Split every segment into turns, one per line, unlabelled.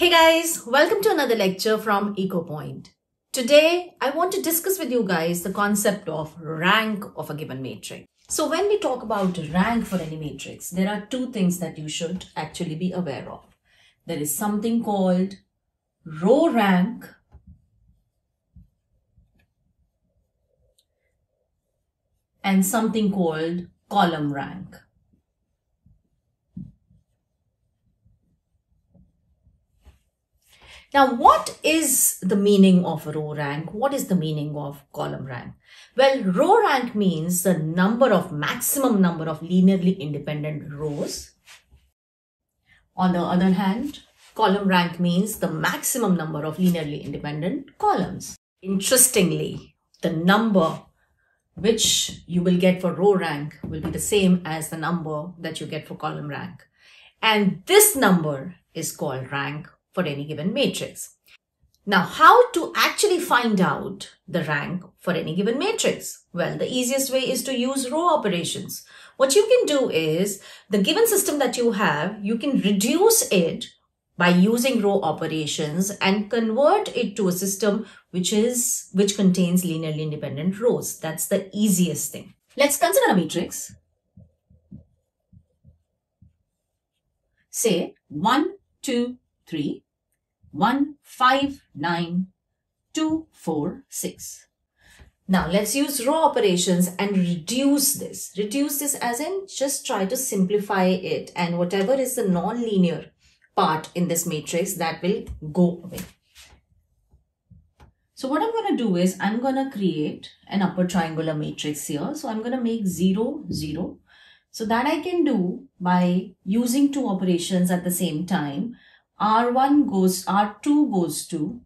Hey guys, welcome to another lecture from EcoPoint. Today, I want to discuss with you guys the concept of rank of a given matrix. So when we talk about rank for any matrix, there are two things that you should actually be aware of. There is something called row rank and something called column rank. Now, what is the meaning of row rank? What is the meaning of column rank? Well, row rank means the number of maximum number of linearly independent rows. On the other hand, column rank means the maximum number of linearly independent columns. Interestingly, the number which you will get for row rank will be the same as the number that you get for column rank. And this number is called rank for any given matrix. Now, how to actually find out the rank for any given matrix? Well, the easiest way is to use row operations. What you can do is the given system that you have, you can reduce it by using row operations and convert it to a system which is which contains linearly independent rows. That's the easiest thing. Let's consider a matrix. Say 1, 2, 3, 1, 5, 9, 2, 4, 6. Now let's use row operations and reduce this. Reduce this as in just try to simplify it and whatever is the non-linear part in this matrix that will go away. So what I'm going to do is I'm going to create an upper triangular matrix here. So I'm going to make 0, 0. So that I can do by using two operations at the same time. R1 goes, R2 goes to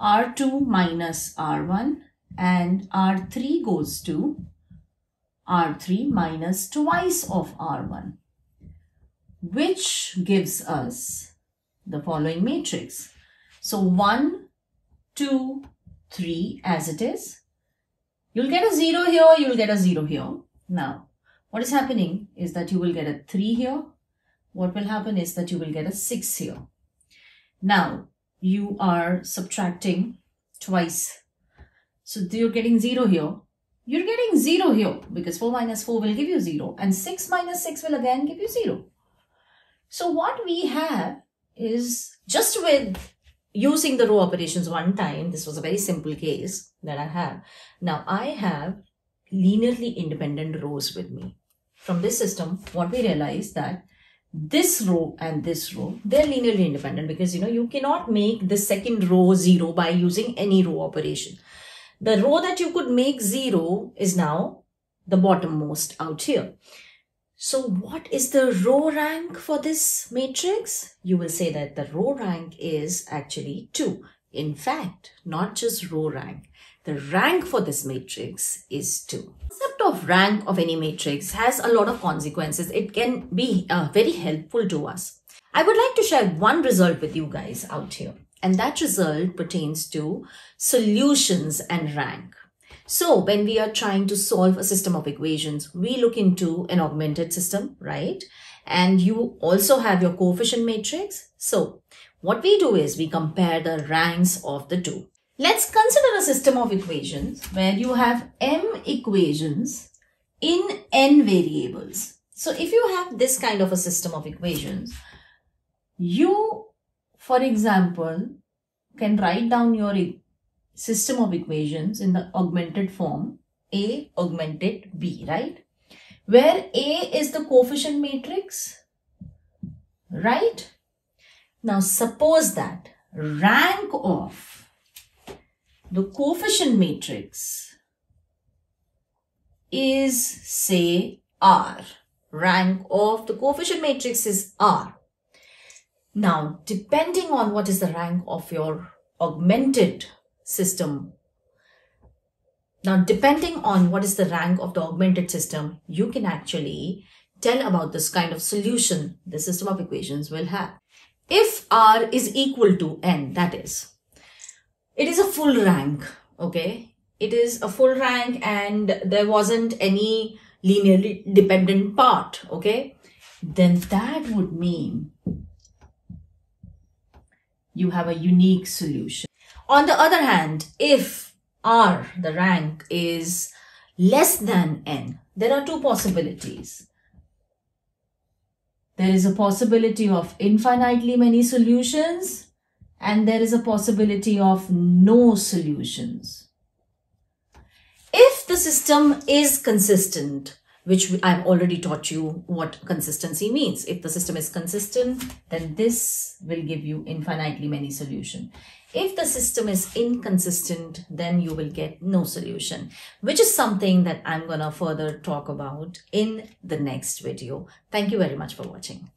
R2 minus R1 and R3 goes to R3 minus twice of R1 which gives us the following matrix. So 1, 2, 3 as it is. You'll get a 0 here, you'll get a 0 here. Now, what is happening is that you will get a 3 here, what will happen is that you will get a 6 here. Now, you are subtracting twice. So you're getting 0 here. You're getting 0 here because 4 minus 4 will give you 0 and 6 minus 6 will again give you 0. So what we have is just with using the row operations one time, this was a very simple case that I have. Now I have linearly independent rows with me. From this system, what we realize that this row and this row. They're linearly independent because you know you cannot make the second row zero by using any row operation. The row that you could make zero is now the bottommost out here. So what is the row rank for this matrix? You will say that the row rank is actually 2 in fact not just row rank the rank for this matrix is 2. The concept of rank of any matrix has a lot of consequences. It can be uh, very helpful to us. I would like to share one result with you guys out here. And that result pertains to solutions and rank. So when we are trying to solve a system of equations, we look into an augmented system, right? And you also have your coefficient matrix. So what we do is we compare the ranks of the two. Let's consider a system of equations where you have m equations in n variables. So if you have this kind of a system of equations, you, for example, can write down your system of equations in the augmented form A augmented B, right? Where A is the coefficient matrix, right? Now suppose that rank of the coefficient matrix is say R. Rank of the coefficient matrix is R. Now, depending on what is the rank of your augmented system, now depending on what is the rank of the augmented system, you can actually tell about this kind of solution the system of equations will have. If R is equal to N, that is, it is a full rank okay it is a full rank and there wasn't any linearly dependent part okay then that would mean you have a unique solution. On the other hand, if R, the rank, is less than N, there are two possibilities. There is a possibility of infinitely many solutions and there is a possibility of no solutions. If the system is consistent, which I've already taught you what consistency means. If the system is consistent, then this will give you infinitely many solution. If the system is inconsistent, then you will get no solution, which is something that I'm going to further talk about in the next video. Thank you very much for watching.